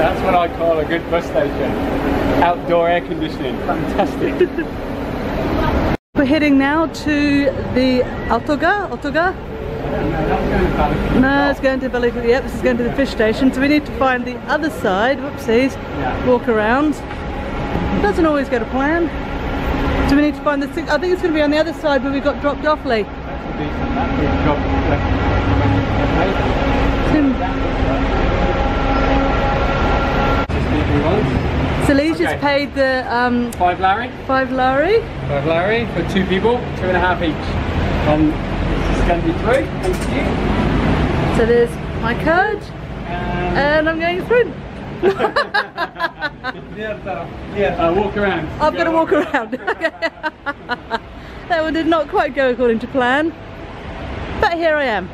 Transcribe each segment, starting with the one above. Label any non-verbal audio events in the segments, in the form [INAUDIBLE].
That's what I call a good bus station. Outdoor air conditioning, fantastic. [LAUGHS] We're heading now to the Otogar. Otogar? No, it's going to Valley. Yep, this is going to the fish station. So we need to find the other side. Whoopsies. Yeah. Walk around. Doesn't always go to plan. So we need to find the. I think it's going to be on the other side where we got dropped off, Lee. So Lee's just Okay. paid the um, Five Larry, five lari. five Larry for two people, two and a half each. Um, this is going to be three, thank you. So there's my card, And and I'm going through. uh, walk around. I've got to walk around. [LAUGHS] that one did not quite go according to plan. But here I am.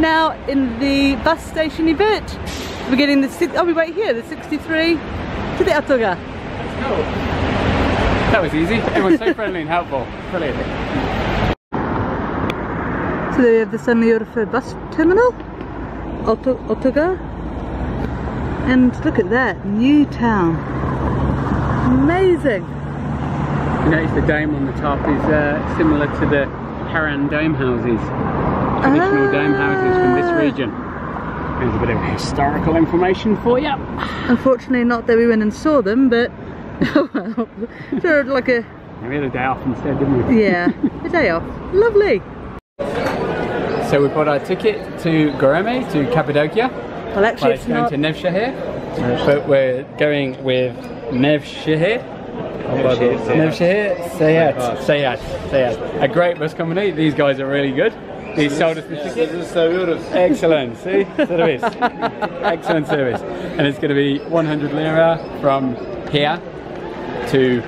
Now in the bus station bit. We're getting the six oh we wait here, the 63 to the Otogar. Cool. That was easy. Everyone's so friendly and helpful. Brilliant. So we have the Sanliurfa bus terminal. Oto, Otogar. And look at that, new town. Amazing. You notice the dome on the top is uh, similar to the Harran dome houses. Traditional dome houses from this Ah. region. There's a bit of historical information for you. Unfortunately not that we went and saw them, but [LAUGHS] oh well. They're like a We had a day off instead, didn't we? Yeah, a day off. Lovely. So we bought our ticket to Goreme, to Cappadocia. Well, actually, But it's it's going not. to Nevşehir. But we're going with Nevşehir. Nevşehir, Seyahat, Seyahat, Seyahat. A great bus company. These guys are really good. They sold us the ticket. Excellent. See, service. Excellent service. And it's going to be 100 lira from here to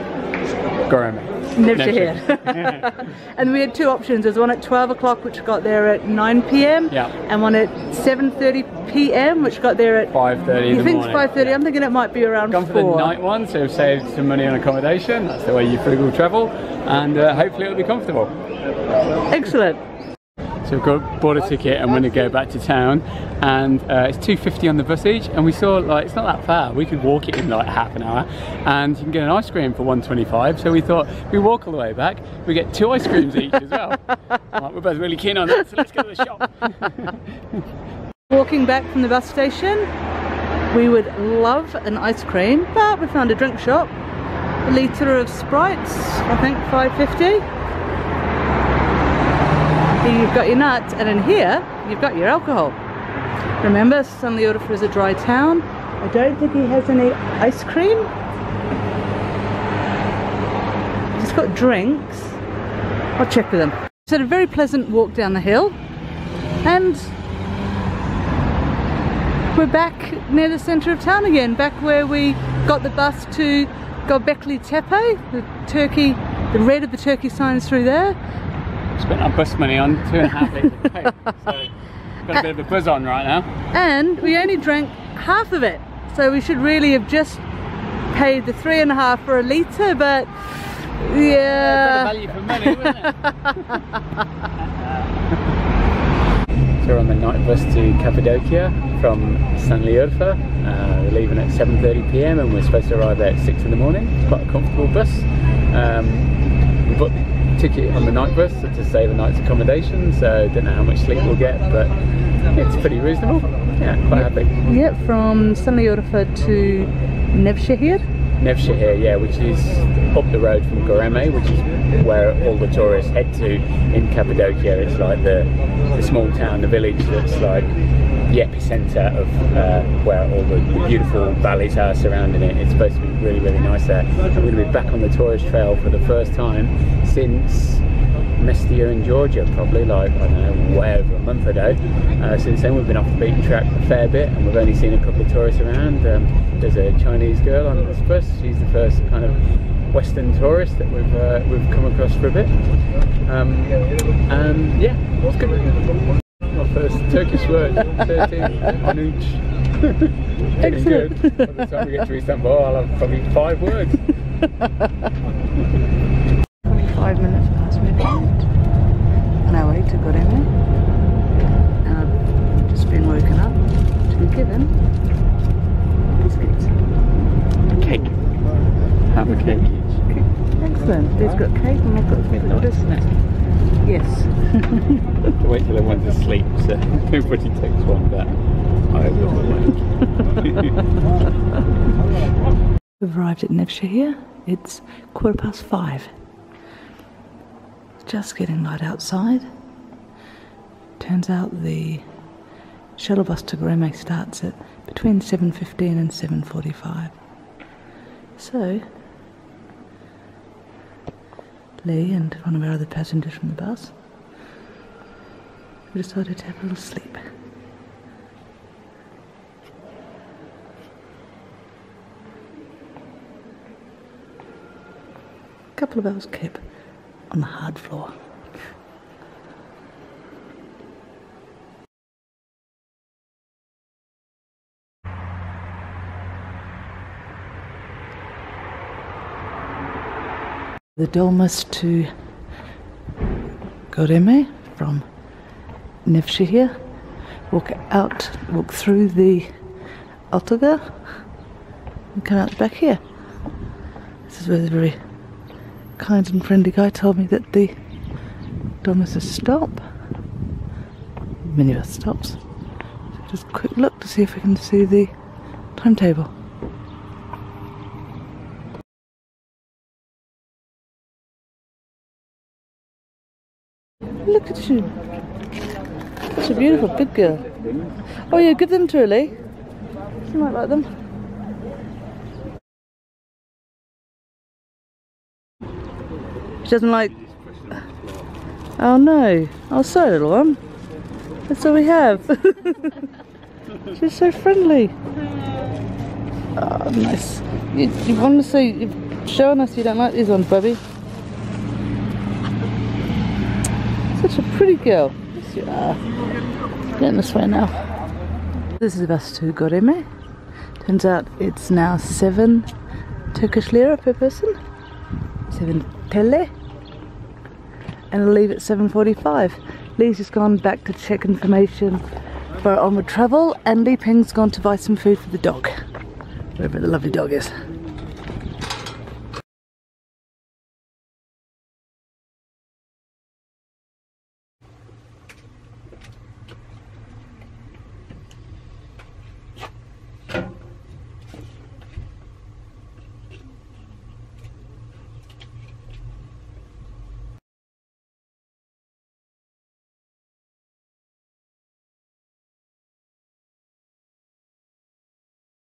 Goreme. Nevşehir. [LAUGHS] and we had two options. There's one at 12 o'clock, which got there at 9 p.m. Yeah. And one at 7:30 p.m., which got there at. 5:30 You the think morning. it's 5:30? I'm thinking it might be around Gone for the night one, so we've saved some money on accommodation. That's the way you frugal travel, and uh, hopefully it'll be comfortable. Excellent. So we've got bought a ticket and we're going to go back to town, and uh, it's 2.50 on the bus each, and we saw like it's not that far. We could walk it in like half an hour, and you can get an ice cream for 125. So we thought we walk all the way back, we get two ice creams each as well. [LAUGHS] Like, we're both really keen on that, so let's go to the shop. [LAUGHS] Walking back from the bus station, we would love an ice cream, but we found a drink shop. A litre of Sprites, I think 5.50. Here you've got your nuts, and in here you've got your alcohol. Remember, Sanliurfa is a dry town. I don't think he has any ice cream. He's got drinks. I'll check with him. So had a very pleasant walk down the hill, and we're back near the centre of town again, back where we got the bus to Göbekli Tepe, the Turkey, the red of the Turkey signs through there. Spent our bus money on two and a half litres of Coke, [LAUGHS] so got a bit of a buzz on right now. And we only drank half of it, so we should really have just paid the three and a half for a litre, but yeah. value for money, wasn't it? [LAUGHS] [LAUGHS] So we're on the night bus to Cappadocia from Sanliurfa. Uh, we're leaving at 7.30pm and we're supposed to arrive there at 6 in the morning. It's quite a comfortable bus. Um, we booked on the night bus to save a night's accommodation, so don't know how much sleep we'll get, but it's pretty reasonable. Yeah, quite happy. Yep, from Sanliurfa to Nevşehir. Nevşehir, yeah, which is up the road from Goreme, which is where all the tourists head to in Cappadocia. It's like the, the small town, the village that's like the epicenter of uh, where all the, the beautiful valleys are surrounding it. It's supposed to be really, really nice there. We're going to be back on the tourist trail for the first time since Mestia in Georgia, probably like, I don't know, way over a month ago. Uh, since then, we've been off the beaten track a fair bit and we've only seen a couple of tourists around. Um, there's a Chinese girl on this bus, she's the first kind of Western tourist that we've uh, we've come across for a bit. Um, and yeah, it's good first Turkish word. [LAUGHS] 13 Manuç. [LAUGHS] Excellent. Good. By the time we get to Istanbul, I'll have probably five words. five minutes past midnight, and way to got in and I've just been woken up to be given biscuits. Cake. Have a cake. Excellent. They've got cake and I've got a little snack. Yes biscuit. wait till everyone's asleep so [LAUGHS] nobody takes one, but I will. [LAUGHS] We've arrived at Nevşehir here. It's quarter past five. Just getting light outside. Turns out the shuttle bus to Goreme starts at between 7.15 and 7.45. So, Lee and one of our other passengers from the bus, we decided to have a little sleep. A couple of hours kip on the hard floor. The Dolmus to Goreme from Nevşehir here. Walk out, walk through the Otogar and come out the back here. This is where the very kind and friendly guy told me that the Dolmus is stop. Minibus stops. So just a quick look to see if we can see the timetable. Look at you. Such a beautiful Good girl. Oh yeah, give them to her, Lee. She might like them. She doesn't like... Oh no. Oh sorry little one. That's all we have. [LAUGHS] She's so friendly. Oh nice. You, you honestly, you've shown us you don't like these ones, Bubby. Such a pretty girl. Are. Getting this way now. This is the bus to Goreme. Turns out it's now seven Turkish lira per person. Seven tele. And it'll leave at 7.45. Lee's just gone back to check information for onward travel and Lee Peng's gone to buy some food for the dog. Wherever the lovely dog is.